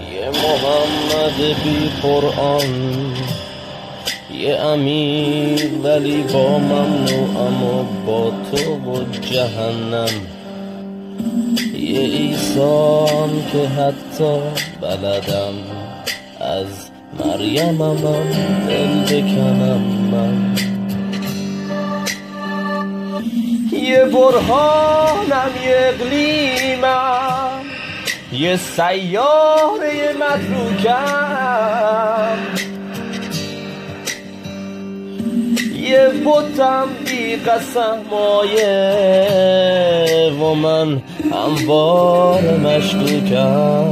یه محمد بی قرآن. یه امیر ولی با ممنوعم و با تو و جهنم. یه ایسان که حتی بلدم. از مریمم دل بکنم من. یه برهانم یه اقلیمم یه سیاره متروکم یه بوتم بی قسم مایه و من هموار مشکوکم.